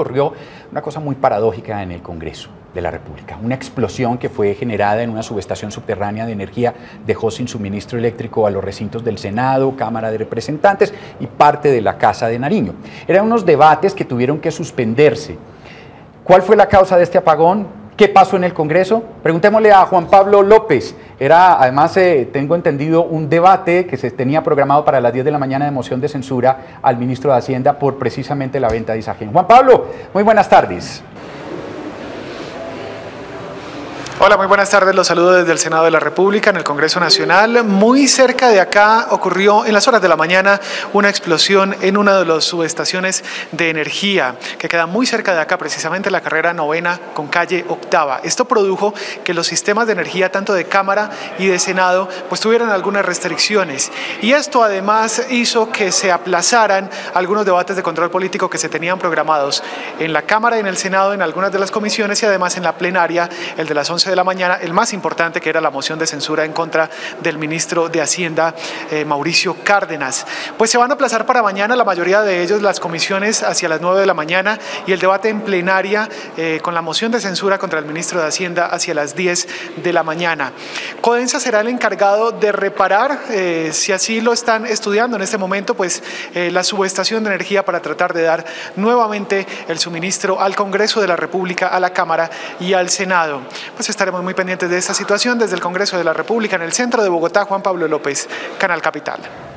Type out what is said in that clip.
ocurrió una cosa muy paradójica en el Congreso de la República. Una explosión que fue generada en una subestación subterránea de energía dejó sin suministro eléctrico a los recintos del Senado, Cámara de Representantes y parte de la Casa de Nariño. Eran unos debates que tuvieron que suspenderse. ¿Cuál fue la causa de este apagón? ¿Qué pasó en el Congreso? Preguntémosle a Juan Pablo López. Era, además, eh, tengo entendido, un debate que se tenía programado para las 10 de la mañana de moción de censura al ministro de Hacienda por precisamente la venta de Isagen. Juan Pablo, muy buenas tardes. Hola, muy buenas tardes. Los saludo desde el Senado de la República, en el Congreso Nacional. Muy cerca de acá ocurrió en las horas de la mañana una explosión en una de las subestaciones de energía que queda muy cerca de acá, precisamente la carrera novena con calle octava. Esto produjo que los sistemas de energía, tanto de Cámara y de Senado, pues tuvieran algunas restricciones. Y esto además hizo que se aplazaran algunos debates de control político que se tenían programados en la Cámara y en el Senado, en algunas de las comisiones y además en la plenaria, el de las 11 de la mañana, el más importante que era la moción de censura en contra del ministro de Hacienda, eh, Mauricio Cárdenas. Pues se van a aplazar para mañana la mayoría de ellos las comisiones hacia las 9 de la mañana y el debate en plenaria eh, con la moción de censura contra el ministro de Hacienda hacia las 10 de la mañana. Codensa será el encargado de reparar, eh, si así lo están estudiando en este momento, pues la subestación de energía para tratar de dar nuevamente el suministro al Congreso de la República, a la Cámara y al Senado. Pues estaremos muy pendientes de esta situación desde el Congreso de la República en el centro de Bogotá, Juan Pablo López, Canal Capital.